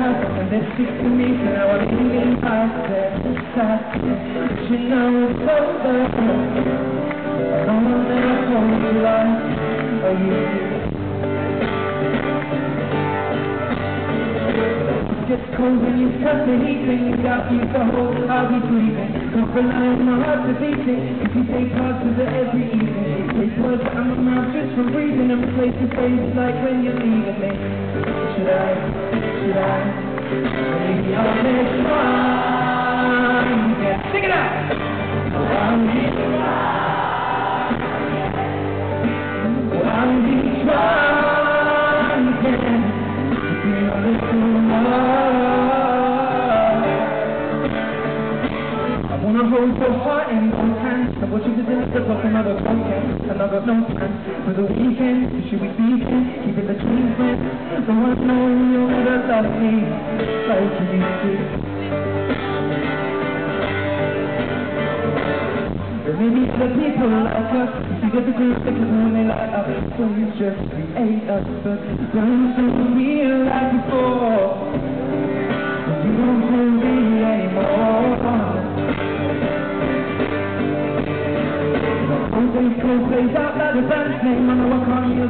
lipstick to me, so now I'm leaving past it. But you know it's over. No one ever told you like I used to. Gets cold when you cut the heat and you got you the whole I'll be breathing Don't rely on my heart to beating If you take parts of it every evening Take words out my mouth just from breathing And replace the phrases like when you're leaving me Should I, should I Maybe I'll one. Yeah, sing it out. One One big one. Yeah, feel a little more. I wanna hold your heart in one hand. I want you to deliver up another plans for the weekend. Should we? Keeping the like you do. There may be other people like us, you get the group that can only light up, so you just create us, but don't be like before. You don't hold me anymore. Things go plays out like a band's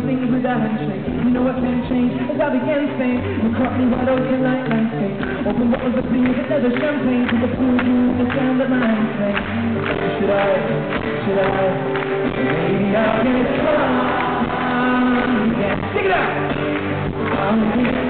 things with a handshake. You know I can't change as I began saying. You caught me wide open like landscape. Open bottles of beer, but never champagne. To the pool, you understand that my hands. Should I? Should I? Maybe I'll get strong. Yeah, sing it out.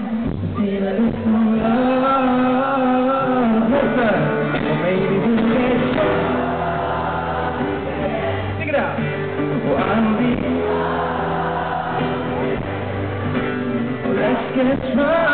Let's get drunk.